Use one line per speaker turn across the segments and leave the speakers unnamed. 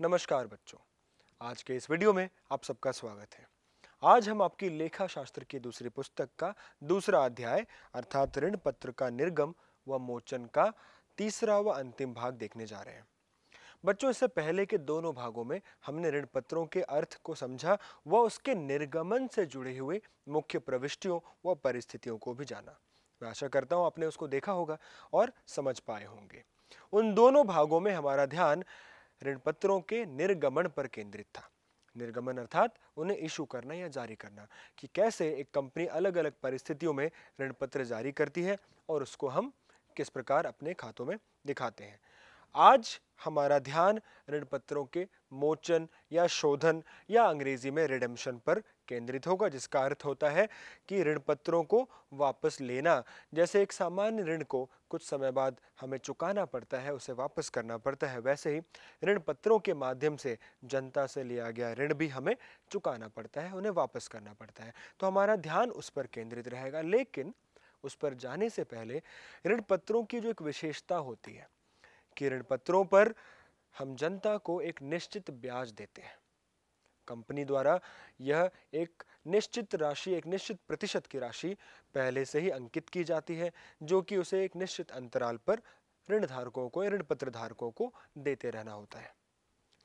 नमस्कार बच्चों। आज के इस वीडियो में आप सबका स्वागत है। आज हम आपकी लेखा शास्त्र की दूसरी पुस्तक का दूसरा अध्याय, अर्थात ऋण पत्र का निर्गम व मोचन का तीसरा व अंतिम भाग देखने जा रहे हैं। बच्चों, इससे पहले के दोनों भागों में हमने ऋण पत्रों के अर्थ को समझा व उसके निर्गमन से जुड़े हुए मुख्य प्रविष्टियों व परिस्थितियों को भी जाना। मैं आशा करता हूँ आपने उसको देखा होगा और समझ पाए होंगे। उन दोनों भागों में हमारा ध्यान ऋण पत्रों के निर्गमन पर केंद्रित था। निर्गमन अर्थात उन्हें इशू करना या जारी करना कि कैसे एक कंपनी अलग अलग परिस्थितियों में ऋण पत्र जारी करती है और उसको हम किस प्रकार अपने खातों में दिखाते हैं। आज हमारा ध्यान ऋण पत्रों के मोचन या शोधन या अंग्रेज़ी में रिडेम्पशन पर केंद्रित होगा, जिसका अर्थ होता है कि ऋण पत्रों को वापस लेना। जैसे एक सामान्य ऋण को कुछ समय बाद हमें चुकाना पड़ता है, उसे वापस करना पड़ता है, वैसे ही ऋण पत्रों के माध्यम से जनता से लिया गया ऋण भी हमें चुकाना पड़ता है, उन्हें वापस करना पड़ता है। तो हमारा ध्यान उस पर केंद्रित रहेगा, लेकिन उस पर जाने से पहले ऋण पत्रों की जो एक विशेषता होती है कि ऋण पत्रों पर हम जनता को एक निश्चित ब्याज देते हैं। कंपनी द्वारा यह एक निश्चित राशि, एक निश्चित प्रतिशत की राशि पहले से ही अंकित की जाती है, जो कि उसे एक निश्चित अंतराल पर ऋण धारकों को, ऋण पत्र धारकों को देते रहना होता है।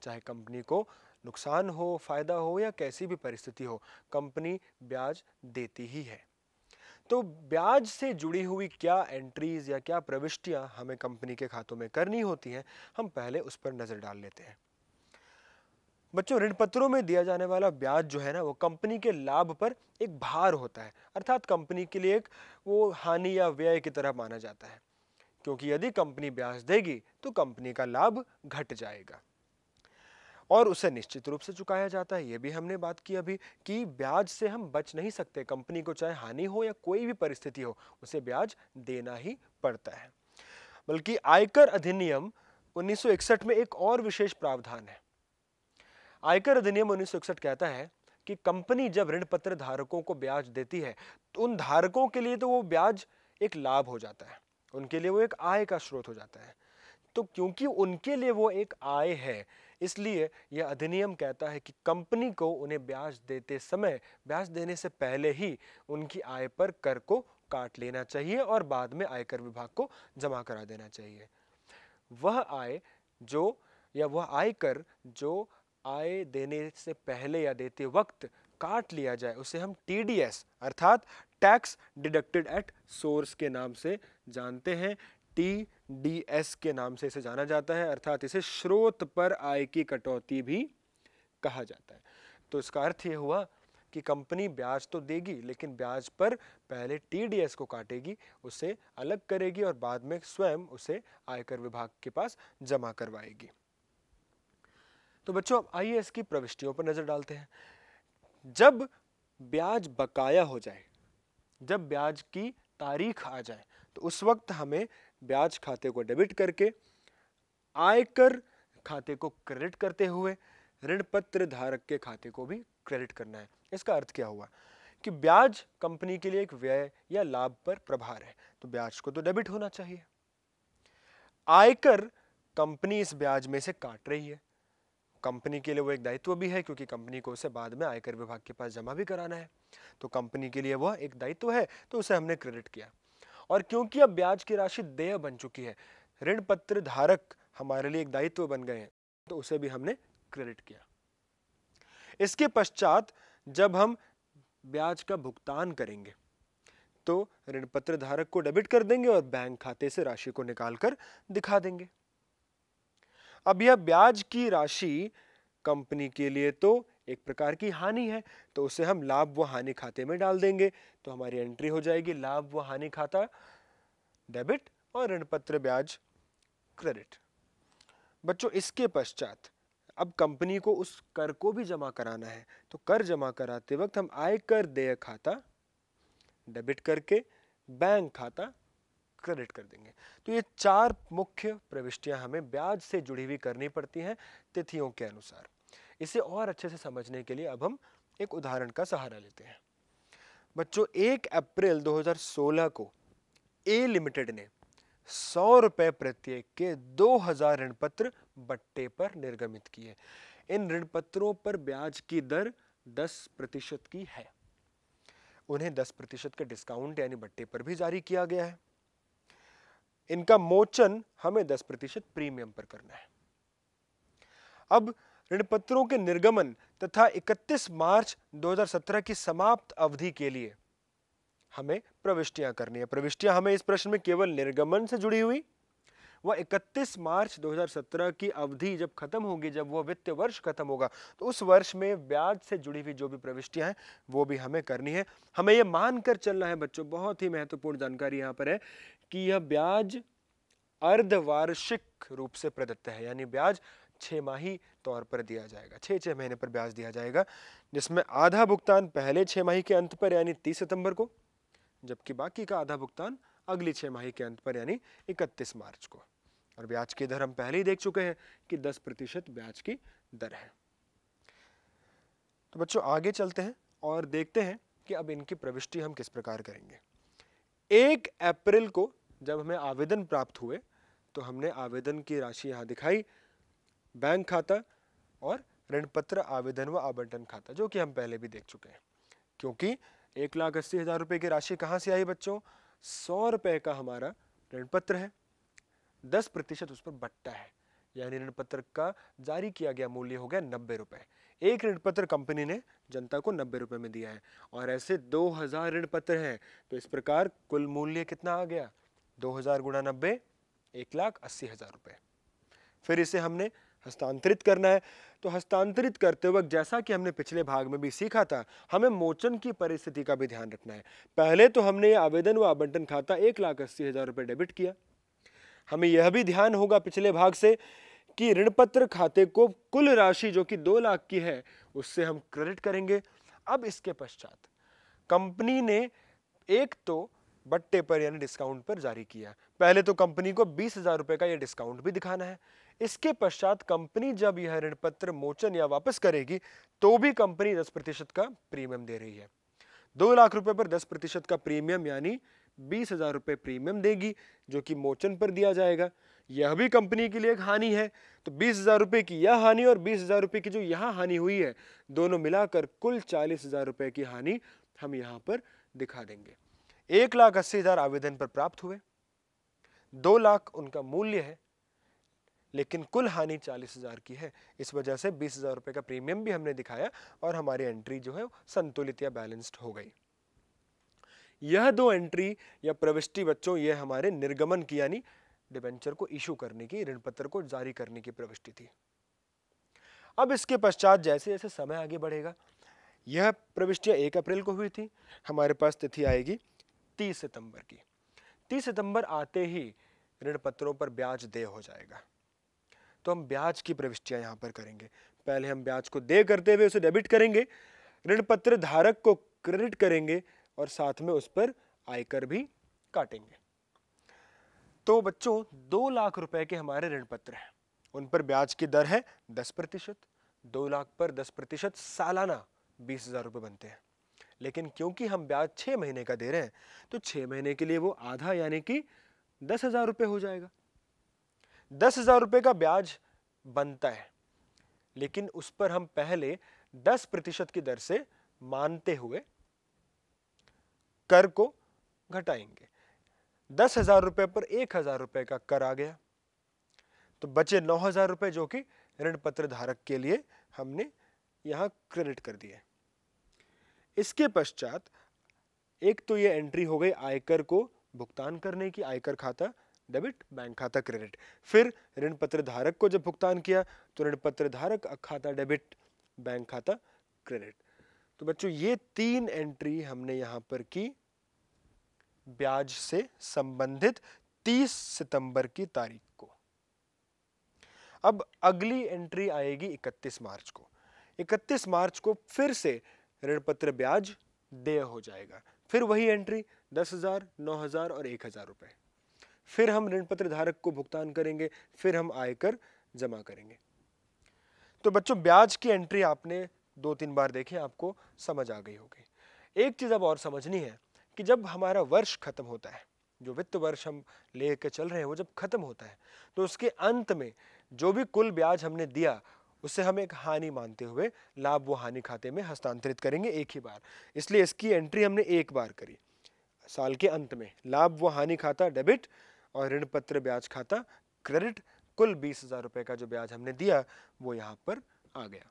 चाहे कंपनी को नुकसान हो, फ़ायदा हो या कैसी भी परिस्थिति हो, कंपनी ब्याज देती ही है। तो ब्याज से जुड़ी हुई क्या एंट्रीज या क्या प्रविष्टियाँ हमें कंपनी के खातों में करनी होती हैं, हम पहले उस पर नज़र डाल लेते हैं। बच्चों ऋण पत्रों में दिया जाने वाला ब्याज जो है ना, वो कंपनी के लाभ पर एक भार होता है। अर्थात कंपनी के लिए एक वो हानि या व्यय की तरह माना जाता है। क्योंकि यदि कंपनी ब्याज देगी तो कंपनी का लाभ घट जाएगा। और उसे निश्चित रूप से चुकाया जाता है। ये भी हमने बात की अभी कि ब्याज से हम बच नहीं सकते, कंपनी को चाहे हानि हो या कोई भी परिस्थिति हो, उसे ब्याज देना ही पड़ता है। बल्कि आयकर अधिनियम 1961 में एक और विशेष प्रावधान है। आयकर अधिनियम 1961 कहता है कि कंपनी जब ऋण पत्र धारकों को ब्याज देती है तो उन धारकों के लिए तो वो ब्याज एक लाभ हो जाता है, उनके लिए वो एक आय का स्रोत हो जाता है। तो क्योंकि उनके लिए वो एक आय है इसलिए यह अधिनियम कहता है कि कंपनी को उन्हें ब्याज देते समय, ब्याज देने से पहले ही उनकी आय पर कर को काट लेना चाहिए और बाद में आयकर विभाग को जमा करा देना चाहिए। वह आय जो, या वह आयकर जो आय देने से पहले या देते वक्त काट लिया जाए, उसे हम टीडीएस अर्थात टैक्स डिडक्टेड एट सोर्स के नाम से जानते हैं। टी डी एस के नाम से इसे जाना जाता है, अर्थात इसे स्रोत पर आय की कटौती भी कहा जाता है। तो इसका अर्थ ये हुआ कि कंपनी ब्याज तो देगी, लेकिन ब्याज पर पहले टीडीएस को काटेगी, उसे अलग करेगी और बाद में स्वयं उसे आयकर विभाग के पास जमा करवाएगी। तो बच्चों, अब आइए इसकी प्रविष्टियों पर नज़र डालते हैं। जब ब्याज बकाया हो जाए, जब ब्याज की तारीख आ जाए तो उस वक्त हमें ब्याज खाते को डेबिट करके, आयकर खाते को क्रेडिट करते हुए, ऋण पत्र धारक के खाते को भी क्रेडिट करना है। इसका अर्थ क्या हुआ? कि ब्याज कंपनी के लिए एक व्यय या लाभ पर प्रभार है तो ब्याज को तो डेबिट होना चाहिए। आयकर कंपनी इस ब्याज में से काट रही है। कंपनी के लिए वो एक दायित्व भी है, क्योंकि कंपनी को उसे बाद में आयकर विभाग के पास जमा भी कराना है। तो कंपनी के लिए वह एक दायित्व है तो उसे हमने क्रेडिट किया। और क्योंकि अब ब्याज की राशि देय बन चुकी है, ऋण पत्र धारक हमारे लिए एक दायित्व बन गए हैं तो उसे भी हमने क्रेडिट किया। इसके पश्चात जब हम ब्याज का भुगतान करेंगे तो ऋण पत्र धारक को डेबिट कर देंगे और बैंक खाते से राशि को निकालकर दिखा देंगे। अब यह ब्याज की राशि कंपनी के लिए तो एक प्रकार की हानि है तो उसे हम लाभ व हानि खाते में डाल देंगे। तो हमारी एंट्री हो जाएगी लाभ व हानि खाता डेबिट और ऋण पत्र ब्याज क्रेडिट बच्चों, इसके पश्चात अब कंपनी को उस कर को भी जमा कराना है। तो कर जमा कराते वक्त हम आयकर देय खाता डेबिट करके बैंक खाता क्रेडिट कर देंगे। तो ये चार मुख्य प्रविष्टियाँ हमें ब्याज से जुड़ी हुई करनी पड़ती हैं तिथियों के अनुसार। इसे और अच्छे से समझने के लिए अब हम एक उदाहरण का सहारा लेते हैं। बच्चों, एक अप्रैल 2016 को ए लिमिटेड ने सौ रुपए प्रत्येक के दो हज़ार ऋण पत्र बट्टे पर निर्गमित किए। इन ऋण पत्रों पर ब्याज की दर दस प्रतिशत की है। उन्हें दस प्रतिशत का डिस्काउंट यानी बट्टे पर भी जारी किया गया है। इनका मोचन हमें दस प्रतिशत प्रीमियम पर करना है। अब ऋण पत्रों के निर्गमन तथा 31 मार्च 2017 की समाप्त अवधि के लिए। हमें प्रविष्टियाँ करनी है। प्रविष्टियाँ हमें इस प्रश्न में केवल निर्गमन से जुड़ी हुई, वह 31 मार्च 2017 की अवधि जब खत्म होगी, जब वह वित्त वर्ष खत्म होगा तो उस वर्ष में ब्याज से जुड़ी हुई जो भी प्रविष्टियाँ हैं, वो भी हमें करनी है। हमें यह मानकर चलना है बच्चों, बहुत ही महत्वपूर्ण जानकारी यहाँ पर है कि यह ब्याज अर्धवार्षिक रूप से प्रदत्त है, यानी ब्याज छह माही तौर पर दिया जाएगा। छह छह महीने पर ब्याज दिया जाएगा, जिसमें आधा भुगतान पहले छह माही के अंत पर, यानी तीस सितंबर को, जबकि बाकी का आधा भुगतान अगली छह माही के अंत पर, यानी इकतीस मार्च को। और ब्याज की दर हम पहले ही देख चुके हैं कि दस प्रतिशत ब्याज की दर है। तो बच्चों, आगे चलते हैं और देखते हैं कि अब इनकी प्रविष्टि हम किस प्रकार करेंगे। एक अप्रैल को जब हमें आवेदन प्राप्त हुए तो हमने आवेदन की राशि यहाँ दिखाई। बैंक खाता और ऋण पत्र आवेदन व आवंटन खाता, जो कि हम पहले भी देख चुके हैं। क्योंकि एक लाख अस्सी हज़ार रुपए की राशि कहाँ से आई बच्चों? सौ रुपए का हमारा ऋण पत्र है। दस प्रतिशत उस पर बट्टा है। यानी ऋण पत्र का जारी किया गया मूल्य हो गया नब्बे रुपए एक ऋण पत्र कंपनी ने जनता को नब्बे रुपए में दिया है। और ऐसे दो हज़ार ऋण पत्र हैं तो इस प्रकार कुल मूल्य कितना आ गया? दो हज़ार गुणा नब्बे, एक लाख अस्सी हज़ार रुपए फिर इसे हमने हस्तांतरित करना है। तो हस्तांतरित करते वक्त जैसा कि हमने पिछले भाग में भी सीखा था, हमें मोचन की परिस्थिति का भी ध्यान रखना है। पहले तो हमने आवेदन व आवंटन खाता एक लाख अस्सी हज़ार रुपए डेबिट किया। हमें यह भी ध्यान होगा पिछले भाग से कि ऋण पत्र खाते को कुल राशि जो कि दो लाख की है, उससे हम क्रेडिट करेंगे। अब इसके पश्चात कंपनी ने एक तो बट्टे पर यानी डिस्काउंट पर जारी किया। पहले तो कंपनी को बीस हज़ार रुपए का यह डिस्काउंट भी दिखाना है। इसके पश्चात कंपनी जब यह ऋण पत्र मोचन या वापस करेगी तो भी कंपनी दस प्रतिशत का प्रीमियम दे रही है। दो लाख रुपए पर दस प्रतिशत का प्रीमियम यानी बीस हज़ार रुपए प्रीमियम देगी, जो कि मोचन पर दिया जाएगा। यह भी कंपनी के लिए एक हानि है। तो बीस हज़ार रुपए की यह हानि और बीस हज़ार रुपए की जो यहाँ हानि हुई है, दोनों मिलाकर कुल चालीस हज़ार रुपए की हानि हम यहाँ पर दिखा देंगे। एक लाख अस्सी हज़ार आवेदन पर प्राप्त हुए। दो लाख उनका मूल्य है। लेकिन कुल हानि चालीस हज़ार की है। इस वजह से बीस हज़ार रुपए का प्रीमियम भी हमने दिखाया और हमारी एंट्री जो है संतुलित या बैलेंस्ड हो गई। यह दो एंट्री या प्रविष्टि बच्चों ये हमारे निर्गमन की यानी डिबेंचर को इशू करने की, ऋण पत्र को जारी करने की प्रविष्टि थी। अब इसके पश्चात जैसे जैसे समय आगे बढ़ेगा, यह प्रविष्टियाँ एक अप्रैल को हुई थी, हमारे पास तिथि आएगी तीस सितंबर की। तीस सितंबर आते ही ऋण पत्रों पर ब्याज दे हो जाएगा। तो हम ब्याज की प्रविष्टियाँ यहाँ पर करेंगे। पहले हम ब्याज को दे करते हुए उसे डेबिट करेंगे, ऋण पत्र धारक को क्रेडिट करेंगे और साथ में उस पर आयकर भी काटेंगे। तो बच्चों, दो लाख रुपए के हमारे ऋण पत्र हैं। उन पर ब्याज की दर है दस प्रतिशत। दो लाख पर दस प्रतिशत सालाना बीस हज़ार रुपये बनते हैं। लेकिन क्योंकि हम ब्याज छह महीने का दे रहे हैं तो छह महीने के लिए वो आधा यानी कि दस हज़ार रुपये हो जाएगा। दस हज़ार रुपये का ब्याज बनता है। लेकिन उस पर हम पहले दस प्रतिशत की दर से मानते हुए कर को घटाएँगे। दस हज़ार रुपए पर एक हज़ार रुपए का कर आ गया। तो बचे नौ हज़ार रुपए जो कि ऋण पत्र धारक के लिए हमने यहाँ क्रेडिट कर दिए। इसके पश्चात एक तो ये एंट्री हो गई आयकर को भुगतान करने की, आयकर खाता डेबिट, बैंक खाता, क्रेडिट। फिर ऋण पत्र धारक को जब भुगतान किया तो ऋण पत्र धारक खाता डेबिट, बैंक खाता, क्रेडिट। तो बच्चों, ये तीन एंट्री हमने यहाँ पर की ब्याज से संबंधित 30 सितंबर की तारीख को। अब अगली एंट्री आएगी 31 मार्च को। 31 मार्च को फिर से ऋण पत्र ब्याज देय हो जाएगा। फिर वही एंट्री, दस हज़ार, नौ हज़ार और एक हज़ार रुपए। फिर हम ऋण पत्र धारक को भुगतान करेंगे, फिर हम आयकर जमा करेंगे। तो बच्चों, ब्याज की एंट्री आपने दो तीन बार देखे, आपको समझ आ गई होगी। एक चीज़ अब और समझनी है कि जब हमारा वर्ष खत्म होता है, जो वित्त वर्ष हम लेके चल रहे हैं, वो जब खत्म होता है तो उसके अंत में जो भी कुल ब्याज हमने दिया, उसे हम एक हानि मानते हुए लाभ वो हानि खाते में हस्तांतरित करेंगे एक ही बार। इसलिए इसकी एंट्री हमने एक बार करी, साल के अंत में। लाभ व हानि खाता डेबिट और ऋण पत्र ब्याज खाता क्रेडिट कुल बीस हज़ार रुपए का जो ब्याज हमने दिया, वो यहाँ पर आ गया।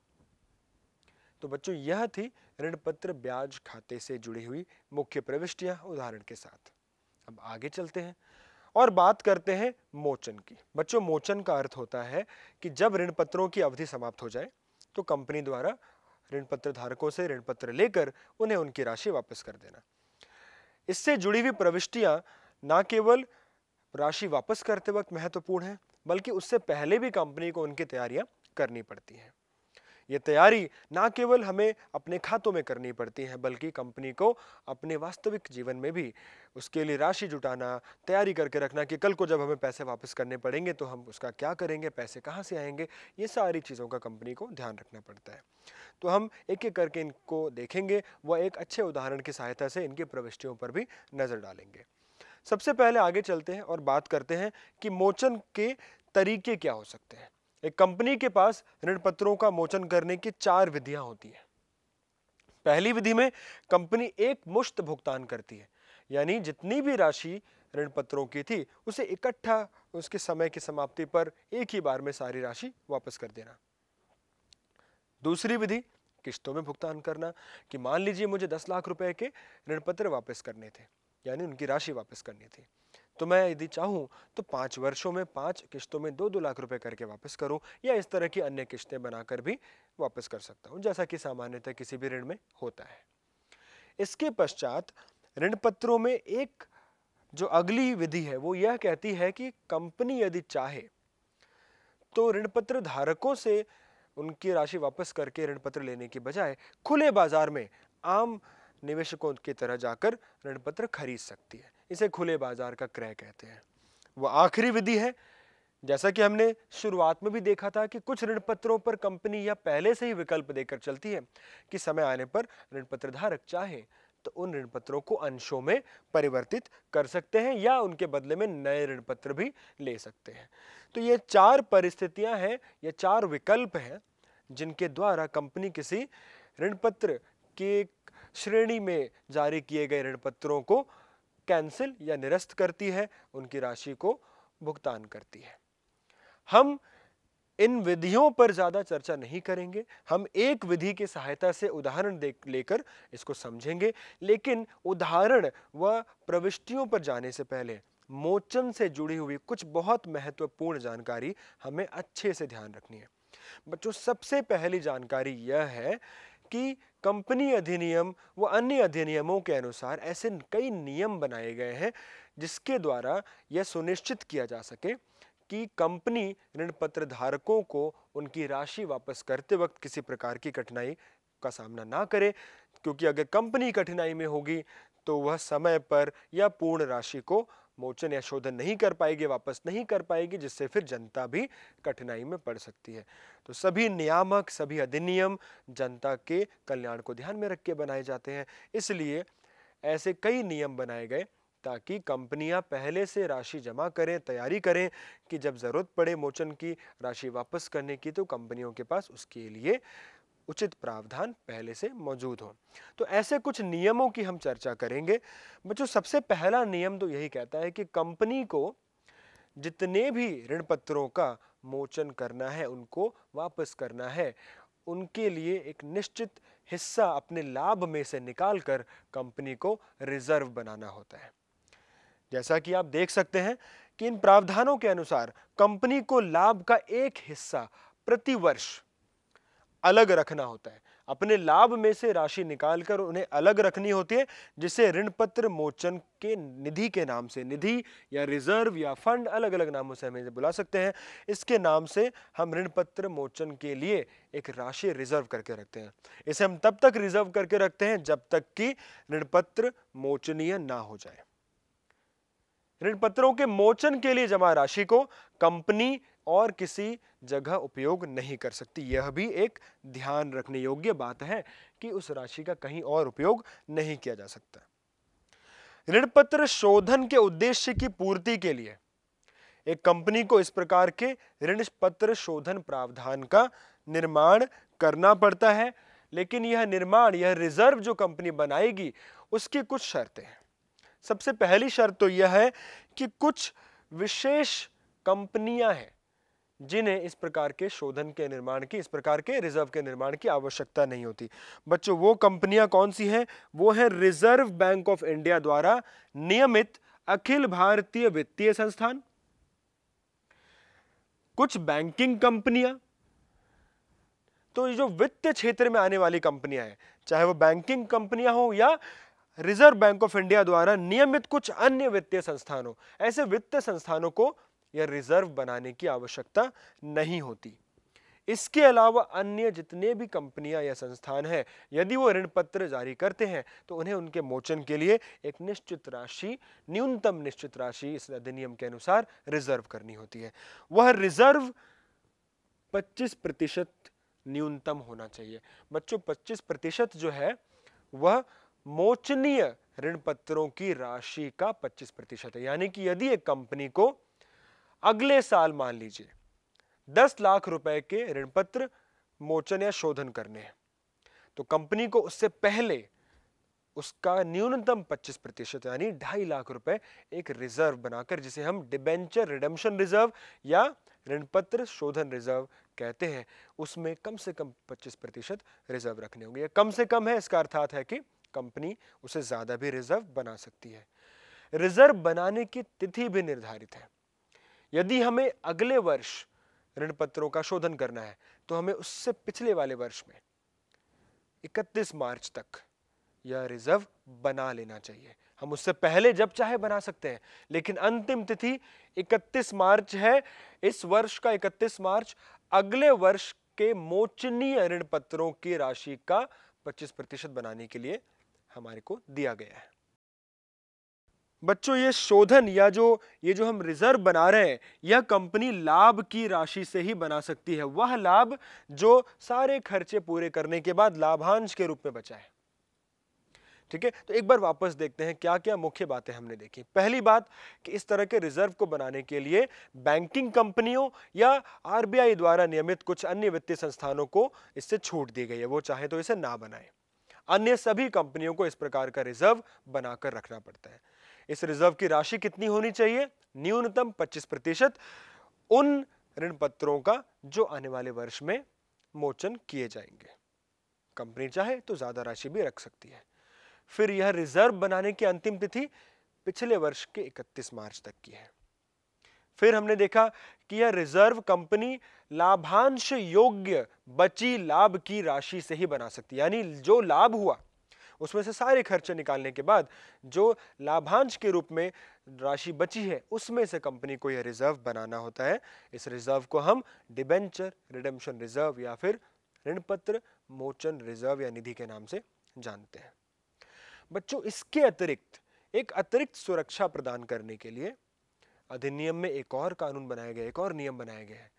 तो बच्चों, यह थी ऋण पत्र ब्याज खाते से जुड़ी हुई मुख्य प्रविष्टियाँ उदाहरण के साथ। अब आगे चलते हैं और बात करते हैं मोचन की। बच्चों, मोचन का अर्थ होता है कि जब ऋण पत्रों की अवधि समाप्त हो जाए तो कंपनी द्वारा ऋण पत्र धारकों से ऋण पत्र लेकर उन्हें उनकी राशि वापस कर देना। इससे जुड़ी हुई प्रविष्टियाँ न केवल राशि वापस करते वक्त महत्वपूर्ण है, बल्कि उससे पहले भी कंपनी को उनकी तैयारियाँ करनी पड़ती हैं। ये तैयारी ना केवल हमें अपने खातों में करनी पड़ती है, बल्कि कंपनी को अपने वास्तविक जीवन में भी उसके लिए राशि जुटाना, तैयारी करके रखना कि कल को जब हमें पैसे वापस करने पड़ेंगे तो हम उसका क्या करेंगे, पैसे कहाँ से आएँगे, ये सारी चीज़ों का कंपनी को ध्यान रखना पड़ता है। तो हम एक एक करके इनको देखेंगे व एक अच्छे उदाहरण की सहायता से इनकी प्रविष्टियों पर भी नज़र डालेंगे। सबसे पहले आगे चलते हैं और बात करते हैं कि मोचन के तरीके क्या हो सकते हैं। एक कंपनी के पास ऋण पत्रों का मोचन करने की चार विधियाँ होती हैं। पहली विधि में कंपनी एक मुश्त भुगतान करती है, यानी जितनी भी राशि ऋण पत्रों की थी, उसे इकट्ठा उसके समय की समाप्ति पर एक ही बार में सारी राशि वापस कर देना। दूसरी विधि, किस्तों में भुगतान करना, कि मान लीजिए मुझे दस लाख रुपए के ऋण पत्र वापस करने थे। यानी उनकी राशि वापस करनी थी। तो मैं यदि चाहूँ तो पाँच वर्षों में पाँच किस्तों में दो दो लाख रुपए करके वापस करूँ या इस तरह की अन्य किस्तें बनाकर भी वापस कर सकता हूँ, जैसा कि सामान्यतः किसी भी ऋण में होता है। इसके पश्चात ऋण पत्रों में एक जो अगली विधि है, वो यह कहती है कि कंपनी यदि चाहे तो ऋण पत्र धारकों से उनकी राशि वापस करके ऋण पत्र लेने की बजाय खुले बाज़ार में आम निवेशकों की तरह जाकर ऋण पत्र खरीद सकती है। इसे खुले बाज़ार का क्रय कहते हैं। वह आखिरी विधि है। जैसा कि हमने शुरुआत में भी देखा था कि कुछ ऋण पत्रों पर कंपनी या पहले से ही विकल्प देकर चलती है कि समय आने पर ऋण पत्र धारक चाहे तो उन ऋण पत्रों को अंशों में परिवर्तित कर सकते हैं या उनके बदले में नए ऋण पत्र भी ले सकते हैं। तो ये चार परिस्थितियाँ हैं, ये चार विकल्प हैं जिनके द्वारा कंपनी किसी ऋण पत्र के श्रेणी में जारी किए गए ऋण पत्रों को कैंसिल या निरस्त करती है, उनकी राशि को भुगतान करती है। हम इन विधियों पर ज़्यादा चर्चा नहीं करेंगे। हम एक विधि की सहायता से उदाहरण देख, लेकर इसको समझेंगे। लेकिन उदाहरण व प्रविष्टियों पर जाने से पहले मोचन से जुड़ी हुई कुछ बहुत महत्वपूर्ण जानकारी हमें अच्छे से ध्यान रखनी है। बच्चों, सबसे पहली जानकारी यह है कि कंपनी अधिनियम व अन्य अधिनियमों के अनुसार ऐसे कई नियम बनाए गए हैं जिसके द्वारा यह सुनिश्चित किया जा सके कि कंपनी ऋण पत्र धारकों को उनकी राशि वापस करते वक्त किसी प्रकार की कठिनाई का सामना ना करे, क्योंकि अगर कंपनी कठिनाई में होगी तो वह समय पर या पूर्ण राशि को मोचन या शोधन नहीं कर पाएगी, वापस नहीं कर पाएगी, जिससे फिर जनता भी कठिनाई में पड़ सकती है। तो सभी नियामक, सभी अधिनियम जनता के कल्याण को ध्यान में रख के बनाए जाते हैं। इसलिए ऐसे कई नियम बनाए गए ताकि कंपनियाँ पहले से राशि जमा करें, तैयारी करें कि जब ज़रूरत पड़े मोचन की राशि वापस करने की तो कंपनियों के पास उसके लिए उचित प्रावधान पहले से मौजूद हो। तो ऐसे कुछ नियमों की हम चर्चा करेंगे। बच्चों, सबसे पहला नियम तो यही कहता है कि कंपनी को जितने भी ऋण पत्रों का मोचन करना है, उनको वापस करना है। उनके लिए एक निश्चित हिस्सा अपने लाभ में से निकालकर कंपनी को रिज़र्व बनाना होता है। जैसा कि आप देख सकते हैं कि इन प्रावधानों के अनुसार कंपनी को लाभ का एक हिस्सा प्रति वर्ष अलग रखना होता है। अपने लाभ में से राशि निकालकर उन्हें अलग रखनी होती है जिसे ऋण पत्र मोचन के निधि के नाम से, निधि या रिज़र्व या फंड अलग अलग नामों से हमें बुला सकते हैं। इसके नाम से हम ऋण पत्र मोचन के लिए एक राशि रिज़र्व करके रखते हैं। इसे हम तब तक रिज़र्व करके रखते हैं जब तक कि ऋण पत्र मोचनीय ना हो जाए। ऋण पत्रों के मोचन के लिए जमा राशि को कंपनी और किसी जगह उपयोग नहीं कर सकती। यह भी एक ध्यान रखने योग्य बात है कि उस राशि का कहीं और उपयोग नहीं किया जा सकता। ऋण पत्र शोधन के उद्देश्य की पूर्ति के लिए एक कंपनी को इस प्रकार के ऋण पत्र शोधन प्रावधान का निर्माण करना पड़ता है, लेकिन यह निर्माण, यह रिज़र्व जो कंपनी बनाएगी, उसकी कुछ शर्तें हैं। सबसे पहली शर्त तो यह है कि कुछ विशेष कंपनियाँ हैं जिन्हें इस प्रकार के शोधन के निर्माण की, इस प्रकार के रिज़र्व के निर्माण की आवश्यकता नहीं होती। बच्चों, वो कंपनियाँ कौन सी हैं? वो है रिज़र्व बैंक ऑफ़ इंडिया द्वारा नियमित अखिल भारतीय वित्तीय संस्थान। कुछ बैंकिंग कंपनियाँ। तो ये जो वित्त क्षेत्र में आने वाली कंपनियाँ हैं, चाहे वो बैंकिंग कंपनियाँ हो या रिज़र्व बैंक ऑफ़ इंडिया द्वारा नियमित कुछ अन्य वित्तीय संस्थानों, ऐसे वित्तीय संस्थानों को यह रिज़र्व बनाने की आवश्यकता नहीं होती। इसके अलावा अन्य जितने भी कंपनियाँ या संस्थान हैं, यदि वो ऋण पत्र जारी करते हैं तो उन्हें उनके मोचन के लिए एक निश्चित राशि, न्यूनतम निश्चित राशि इस अधिनियम के अनुसार रिज़र्व करनी होती है। वह रिज़र्व 25 प्रतिशत न्यूनतम होना चाहिए। बच्चों 25 प्रतिशत जो है, वह मोचनीय ऋण पत्रों की राशि का 25 प्रतिशत है यानी कि यदि एक कंपनी को अगले साल मान लीजिए दस लाख रुपए के ऋण पत्र मोचन या शोधन करने हैं तो कंपनी को उससे पहले उसका न्यूनतम 25 प्रतिशत, यानी ढाई लाख रुपए एक रिज़र्व बनाकर, जिसे हम डिबेंचर, रिडेम्पशन रिज़र्व या ऋण पत्र शोधन रिज़र्व कहते हैं, उसमें कम से कम 25 प्रतिशत रिज़र्व रखने होंगे। कम से कम है, इसका अर्थात है कि कंपनी उसे ज़्यादा भी रिज़र्व बना सकती है। रिज़र्व बनाने की तिथि भी निर्धारित है। यदि हमें अगले वर्ष ऋण पत्रों का शोधन करना है तो हमें उससे पिछले वाले वर्ष में 31 मार्च तक यह रिज़र्व बना लेना चाहिए। हम उससे पहले जब चाहे बना सकते हैं, लेकिन अंतिम तिथि 31 मार्च है। इस वर्ष का 31 मार्च अगले वर्ष के मोचनीय ऋण पत्रों की राशि का 25 प्रतिशत बनाने के लिए हमारे को दिया गया है। बच्चों, ये शोधन या जो, ये जो हम रिज़र्व बना रहे हैं, यह कंपनी लाभ की राशि से ही बना सकती है। वह लाभ जो सारे खर्चे पूरे करने के बाद लाभांश के रूप में बचा है। ठीक है? तो एक बार वापस देखते हैं क्या क्या मुख्य बातें हमने देखी। पहली बात कि इस तरह के रिज़र्व को बनाने के लिए बैंकिंग कंपनियों या आरबीआई द्वारा नियमित कुछ अन्य वित्तीय संस्थानों को इससे छूट दी गई है। वो चाहे तो इसे ना बनाए। अन्य सभी कंपनियों को इस प्रकार का रिज़र्व बनाकर रखना पड़ता है। इस रिज़र्व की राशि कितनी होनी चाहिए? न्यूनतम 25 प्रतिशत। उन ऋण पत्रों का जो आने वाले वर्ष में मोचन किए जाएँगे। कंपनी चाहे तो ज़्यादा राशि भी रख सकती है। फिर यह रिज़र्व बनाने की अंतिम तिथि पिछले वर्ष के 31 मार्च तक की है। फिर हमने देखा कि यह रिज़र्व कंपनी लाभांश योग्य बची लाभ की राशि से ही बना सकती यानी जो लाभ हुआ, उसमें से सारे खर्चे निकालने के बाद जो लाभांश के रूप में राशि बची है, उसमें से कंपनी को यह रिज़र्व बनाना होता है। इस रिज़र्व को हम डिबेंचर, रिडेम्पशन रिज़र्व या फिर ऋण पत्र मोचन रिज़र्व या निधि के नाम से जानते हैं। बच्चों, इसके अतिरिक्त, एक अतिरिक्त सुरक्षा प्रदान करने के लिए अधिनियम में एक और कानून बनाया गया एक और नियम बनाया गया है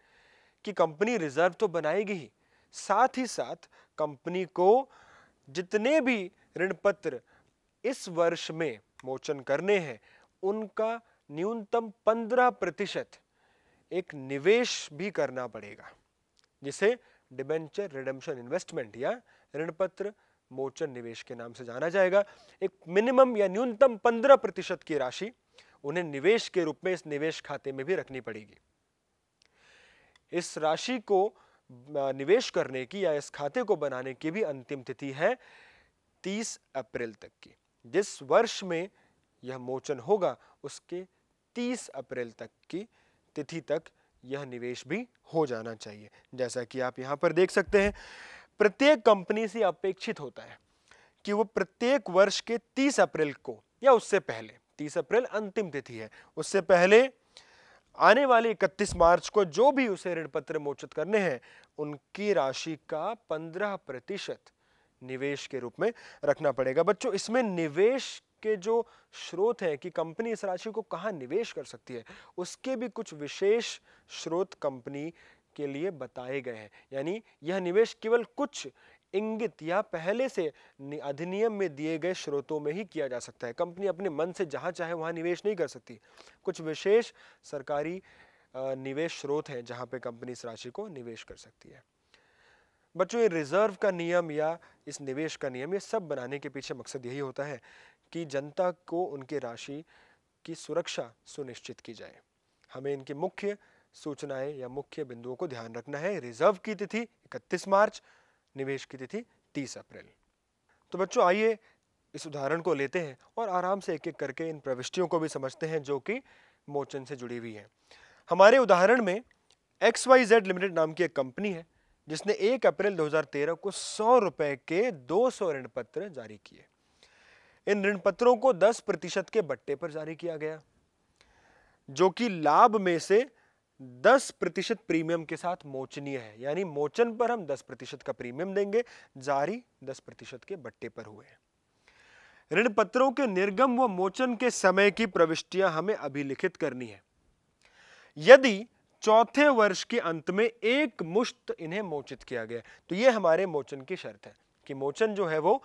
कि कंपनी रिज़र्व तो बनाएगी ही, साथ ही साथ कंपनी को जितने भी ऋण पत्र इस वर्ष में मोचन करने हैं, उनका न्यूनतम पंद्रह प्रतिशत एक निवेश भी करना पड़ेगा, जिसे डिबेंचर रिडेम्पशन इन्वेस्टमेंट या ऋण पत्र मोचन निवेश के नाम से जाना जाएगा। एक मिनिमम या न्यूनतम पंद्रह प्रतिशत की राशि उन्हें निवेश के रूप में इस निवेश खाते में भी रखनी पड़ेगी। इस राशि को निवेश करने की या इस खाते को बनाने की भी अंतिम तिथि है 30 अप्रैल तक की। जिस वर्ष में यह मोचन होगा, उसके 30 अप्रैल तक की तिथि तक यह निवेश भी हो जाना चाहिए। जैसा कि आप यहाँ पर देख सकते हैं, प्रत्येक कंपनी से अपेक्षित होता है कि वो प्रत्येक वर्ष के 30 अप्रैल को या उससे पहले 30 अप्रैल अंतिम तिथि है। उससे पहले आने वाले 31 मार्च को जो भी उसे ऋण पत्र मोचित करने हैं, उनकी राशि का 15 प्रतिशत निवेश के रूप में रखना पड़ेगा। बच्चों, इसमें निवेश के जो स्रोत है कि कंपनी इस राशि को कहाँ निवेश कर सकती है, उसके भी कुछ विशेष स्रोत कंपनी के लिए बताए गए हैं। यानी यह निवेश केवल कुछ इंगित या पहले से अधिनियम में दिए गए स्रोतों में ही किया जा सकता है। कंपनी अपने मन से जहाँ चाहे वहाँ निवेश नहीं कर सकती। कुछ विशेष सरकारी निवेश स्रोत हैं जहाँ पे कंपनी इस राशि को निवेश कर सकती है। बच्चों, ये रिज़र्व का नियम या इस निवेश का नियम, ये सब बनाने के पीछे मकसद यही होता है कि जनता को उनके राशि की सुरक्षा सुनिश्चित की जाए। हमें इनके मुख्य सूचनाएँ या मुख्य बिंदुओं को ध्यान रखना है। रिज़र्व की तिथि 31 मार्च निवेश की तिथि 30 अप्रैल। तो बच्चों, आइए इस उदाहरण को लेते हैं और आराम से एक एक करके इन प्रविष्टियों को भी समझते हैं जो कि मोचन से जुड़ी हुई है। हमारे उदाहरण में एक्स वाई जेड लिमिटेड नाम की एक कंपनी है, जिसने 1 अप्रैल 2013 को सौ रुपए के 200 ऋण पत्र जारी किए। इन ऋण पत्रों को 10 प्रतिशत के बट्टे पर जारी किया गया, जो कि लाभ में से 10 प्रतिशत प्रीमियम के साथ मोचनीय है। यानी मोचन पर हम 10 प्रतिशत का प्रीमियम देंगे, जारी 10 प्रतिशत के बट्टे पर हुए ऋण पत्रों के निर्गम व मोचन के समय की प्रविष्टियाँ हमें अभिलिखित करनी है। यदि चौथे वर्ष के अंत में एक मुश्त इन्हें मोचित किया गया तो यह हमारे मोचन की शर्त है कि मोचन जो है वो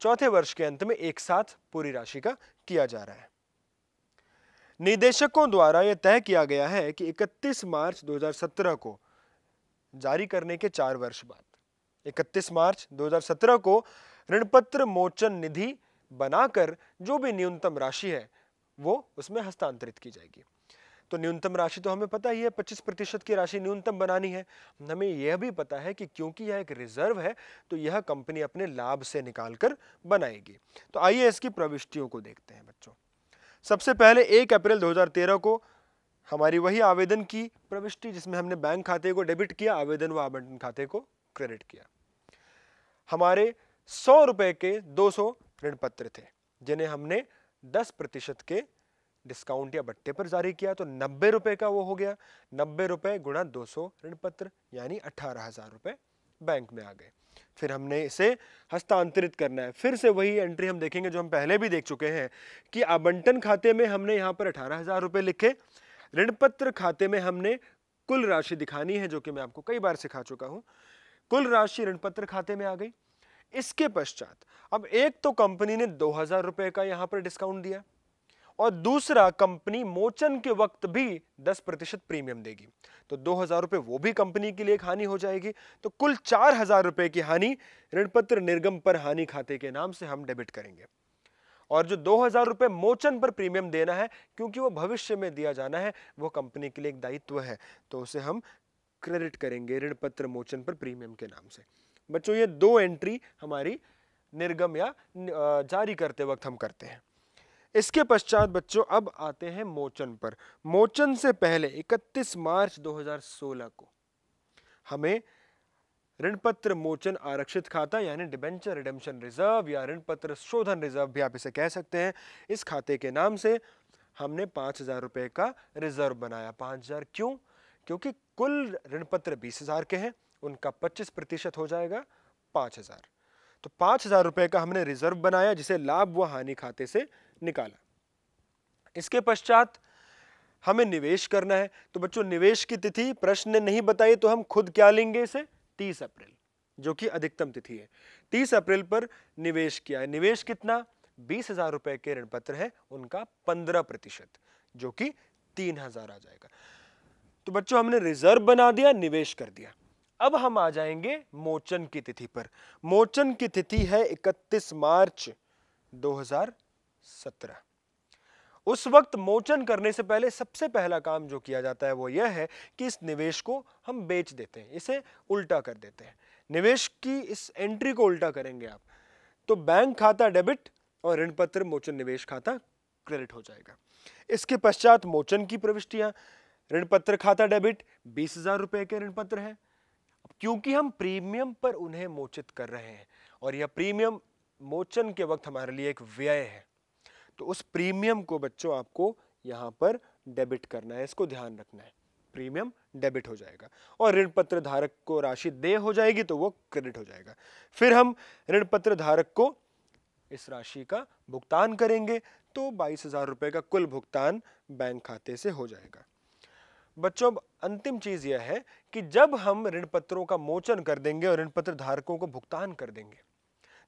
चौथे वर्ष के अंत में एक साथ पूरी राशि का किया जा रहा है। निदेशकों द्वारा यह तय किया गया है कि 31 मार्च 2017 को, जारी करने के चार वर्ष बाद 31 मार्च 2017 को ऋणपत्र मोचन निधि बनाकर जो भी न्यूनतम राशि है, वो उसमें हस्तांतरित की जाएगी। तो न्यूनतम राशि तो हमें पता ही है 25 प्रतिशत की राशि न्यूनतम बनानी है। हमें यह भी पता है कि क्योंकि यह एक रिज़र्व है तो यह कंपनी अपने लाभ से निकालकर बनाएगी। तो आइए इसकी प्रविष्टियों को देखते हैं बच्चों। सबसे पहले एक अप्रैल 2013 को हमारी वही आवेदन की प्रविष्टि, जिसमें हमने बैंक खाते को डेबिट किया, आवेदन व आवंटन खाते को क्रेडिट किया। हमारे सौ रुपए के 200 ऋण पत्र थे, जिन्हें हमने 10 प्रतिशत के डिस्काउंट या बट्टे पर जारी किया तो नब्बे रुपए का वो हो गया। नब्बे रुपए गुणा दो सौ ऋण पत्र, यानी अठारह हज़ार रुपए बैंक में आ गए। फिर हमने इसे हस्तांतरित करना है। फिर से वही एंट्री हम देखेंगे जो हम पहले भी देख चुके हैं कि आवंटन खाते में हमने यहाँ पर अठारह हज़ार रुपए लिखे। ऋण पत्र खाते में हमने कुल राशि दिखानी है, जो कि मैं आपको कई बार सिखा चुका हूँ। कुल राशि ऋण पत्र खाते में आ गई। इसके पश्चात अब एक तो कंपनी ने दो हज़ार रुपए का यहाँ पर डिस्काउंट दिया। और दूसरा, कंपनी मोचन के वक्त भी 10 प्रतिशत प्रीमियम देगी। तो दो हज़ार रुपए वो भी कंपनी के लिए एक हानि हो जाएगी। तो कुल चार हज़ार रुपए की हानि ऋणपत्र निर्गम पर हानि खाते के नाम से हम डेबिट करेंगे। और जो दो हज़ार रुपए मोचन पर प्रीमियम देना है, क्योंकि वो भविष्य में दिया जाना है, वो कंपनी के लिए एक दायित्व है। तो उसे हम क्रेडिट करेंगे ऋण पत्र मोचन पर प्रीमियम के नाम से। बच्चों, ये दो एंट्री हमारी निर्गम या जारी करते वक्त हम करते हैं। इसके पश्चात बच्चों अब आते हैं मोचन पर। मोचन से पहले 31 मार्च 2016 को। हमें ऋणपत्र मोचन आरक्षित खाता यानी डिबेंचर रिडेम्पशन रिज़र्व या ऋण पत्र शोधन रिज़र्व भी आप इसे कह सकते हैं। इस खाते के नाम से हमने पाँच हज़ार रुपए का रिज़र्व बनाया। पाँच हज़ार क्यों? क्योंकि कुल ऋण पत्र बीस हज़ार के हैं, उनका पच्चीस प्रतिशत हो जाएगा पाँच हज़ार। तो पाँच हज़ार रुपए का हमने रिज़र्व बनाया, जिसे लाभ व हानि खाते से निकाला। इसके पश्चात हमें निवेश करना है। तो बच्चों, निवेश की तिथि प्रश्न ने नहीं बताई तो हम खुद क्या लेंगे इसे? 30 अप्रैल, जो कि अधिकतम तिथि है। 30 अप्रैल पर निवेश किया है। निवेश कितना? बीस हज़ार रुपए के ऋण पत्र है, उनका 15 प्रतिशत, जो कि तीन हज़ार आ जाएगा। तो बच्चों, हमने रिज़र्व बना दिया, निवेश कर दिया। अब हम आ जाएँगे मोचन की तिथि पर। मोचन की तिथि है 31 मार्च 2017 उस वक्त मोचन करने से पहले सबसे पहला काम जो किया जाता है वो यह है कि इस निवेश को हम बेच देते हैं, इसे उल्टा कर देते हैं। निवेश की इस एंट्री को उल्टा करेंगे आप तो बैंक खाता डेबिट और ऋण पत्र मोचन निवेश खाता क्रेडिट हो जाएगा। इसके पश्चात मोचन की प्रविष्टियाँ ऋण पत्र खाता डेबिट बीस हज़ार रुपए के ऋण पत्र है। क्योंकि हम प्रीमियम पर उन्हें मोचित कर रहे हैं और यह प्रीमियम मोचन के वक्त हमारे लिए एक व्यय है। तो उस प्रीमियम को बच्चों आपको यहाँ पर डेबिट करना है, इसको ध्यान रखना है। प्रीमियम डेबिट हो जाएगा और ऋण पत्र धारक को राशि दे हो जाएगी तो वो क्रेडिट हो जाएगा। फिर हम ऋण पत्र धारक को इस राशि का भुगतान करेंगे तो बाईस हज़ार रुपए का कुल भुगतान बैंक खाते से हो जाएगा। बच्चों, अंतिम चीज़ यह है कि जब हम ऋण पत्रों का मोचन कर देंगे और ऋण पत्र धारकों को भुगतान कर देंगे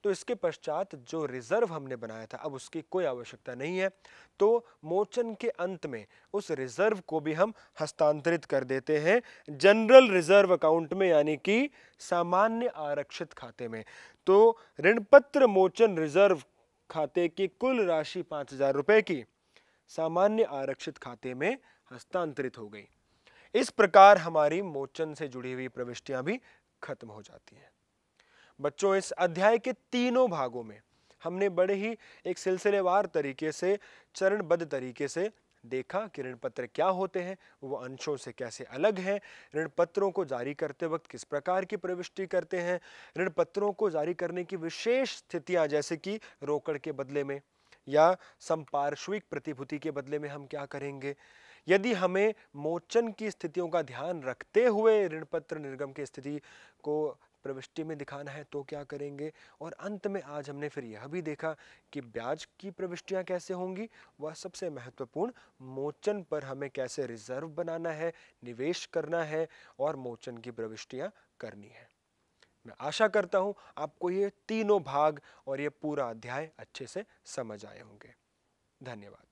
तो इसके पश्चात जो रिज़र्व हमने बनाया था, अब उसकी कोई आवश्यकता नहीं है। तो मोचन के अंत में उस रिज़र्व को भी हम हस्तांतरित कर देते हैं जनरल रिज़र्व अकाउंट में, यानी कि सामान्य आरक्षित खाते में। तो ऋणपत्र मोचन रिज़र्व खाते की कुल राशि पाँच हज़ार रुपए की सामान्य आरक्षित खाते में हस्तांतरित हो गई। इस प्रकार हमारी मोचन से जुड़ी हुई प्रविष्टियाँ भी खत्म हो जाती हैं। बच्चों, इस अध्याय के तीनों भागों में हमने बड़े ही एक सिलसिलेवार तरीके से, चरणबद्ध तरीके से देखा कि ऋण पत्र क्या होते हैं, वो अंशों से कैसे अलग हैं, ऋण पत्रों को जारी करते वक्त किस प्रकार की प्रविष्टि करते हैं, ऋण पत्रों को जारी करने की विशेष स्थितियाँ जैसे कि रोकड़ के बदले में या संपार्श्विक प्रतिभूति के बदले में हम क्या करेंगे यदि हमें मोचन की स्थितियों का ध्यान रखते हुए ऋण पत्र निर्गम की स्थिति को प्रविष्टि में दिखाना है तो क्या करेंगे? और अंत में आज हमने फिर यह भी देखा कि ब्याज की प्रविष्टियाँ कैसे होंगी। वह सबसे महत्वपूर्ण, मोचन पर हमें कैसे रिज़र्व बनाना है, निवेश करना है और मोचन की प्रविष्टियाँ करनी है। मैं आशा करता हूँ आपको ये तीनों भाग और ये पूरा अध्याय अच्छे से समझ आए होंगे। धन्यवाद।